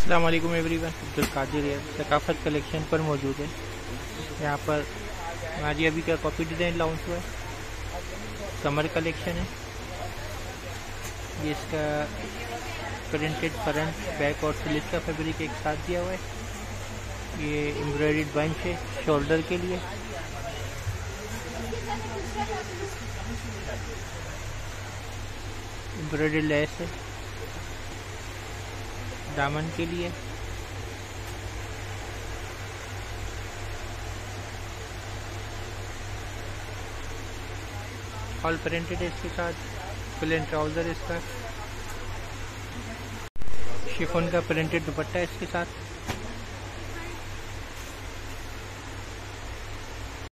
अल्लाम everyone. Abdul Qadir है। सकाफत collection पर मौजूद है। यहाँ पर हमारी अभी का कॉपी डिज़ाइन लॉन्च हुआ है। कमर कलेक्शन है। ये इसका प्रिंटेड फ्रंट बैक और स्लिट का फैब्रिक एक साथ दिया हुआ है। ये एम्ब्रॉयड बंच है शोल्डर के लिए। एम्ब्रॉयड लेस है। दामन के लिए। ऑल प्रिंटेड इसके साथ प्लेन ट्राउज़र इसका। शिफोन का प्रिंटेड दुपट्टा इसके साथ।